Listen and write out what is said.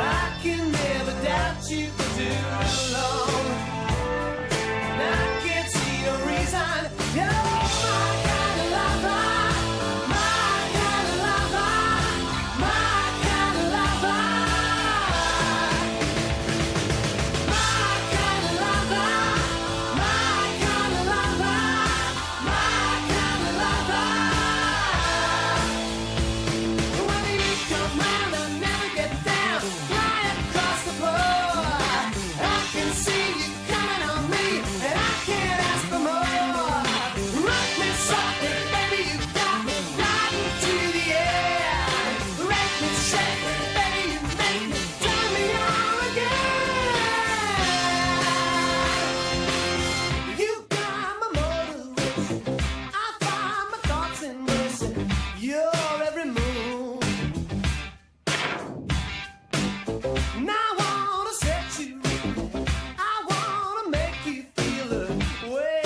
I can never doubt you for doing Wait.